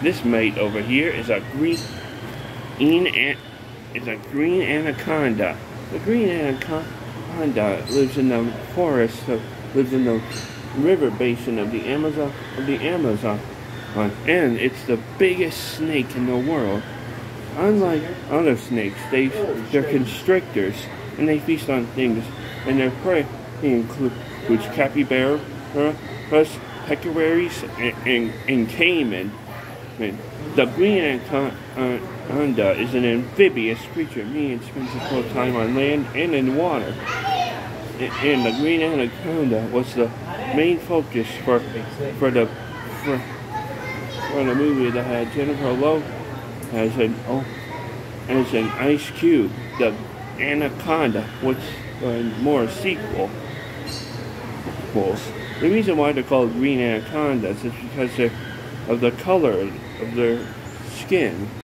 This mate over here is a green is a green anaconda. The green anaconda lives in the forest, uh, lives in the river basin of the Amazon of the Amazon, and it's the biggest snake in the world. Unlike other snakes, they they're constrictors and they feast on things, and their prey includes capybaras, peccaries, and, and, and caiman. The green anaconda is an amphibious creature, meaning it spends its whole time on land and in water. And the green anaconda was the main focus for for the for, for the movie that had Jennifer Lopez as an oh, as an ice cube. The anaconda, which uh, more sequel. The reason why they're called green anacondas is because of the color of their skin.